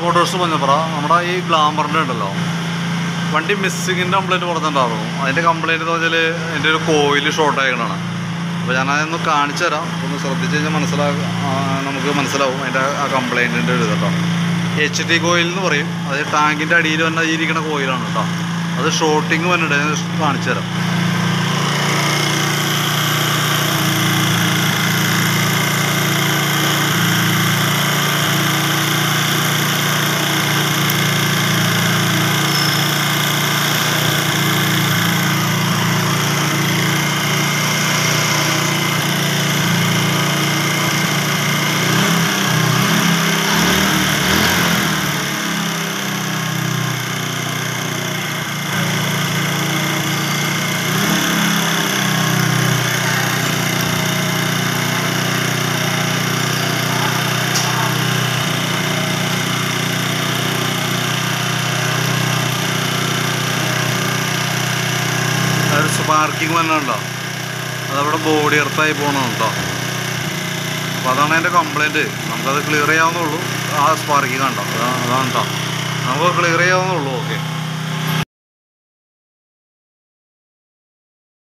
Tax Motors Manjappura നമ്മുടെ ഈ ഗ്ലാമറിന്റെ ഉണ്ടല്ലോ. വണ്ടി മിസ്സിങ്ങിന്റെ കംപ്ലൈന്റ് പറഞ്ഞിട്ടുണ്ടായിരുന്നു അതിന്റെ കംപ്ലൈന്റ് എന്ന് വെച്ചാൽ എന്റെ ഒരു കോയിൽ ഷോർട്ട് ആയിക്കണാണ് അപ്പോൾ ഞാൻ അതൊന്ന് കാണിച്ചു തരാം. ഒന്ന് ശ്രദ്ധിച്ച് കഴിഞ്ഞാൽ മനസ്സിലാകും നമുക്ക് മനസ്സിലാവും അതിന്റെ ആ കംപ്ലൈന്റിന്റെ ഒരു കേട്ടോ. എച്ച് ടി കോയിൽ എന്ന് പറയും. അത് ടാങ്കിന്റെ അടിയിൽ വന്നാൽ ഇരിക്കുന്ന കോയിലാണ് കേട്ടോ. അത് ഷോർട്ടിങ് വന്നിട്ട് കാണിച്ചു തരാം. വന്നു കേട്ടോ അതവിടെ ബോഡി എർത്തായി കേട്ടോ അപ്പോൾ അതാണ് എന്റെ കംപ്ലയിന്റ് നമുക്കത് ക്ലിയർ ചെയ്യാവുന്നുള്ളൂ ആ സ്പാർക്കിംഗ് കണ്ടോ? അതാണ് അതാണ് കേട്ടോ നമുക്ക് ക്ലിയർ ചെയ്യാവുന്നുള്ളൂ ഓക്കെ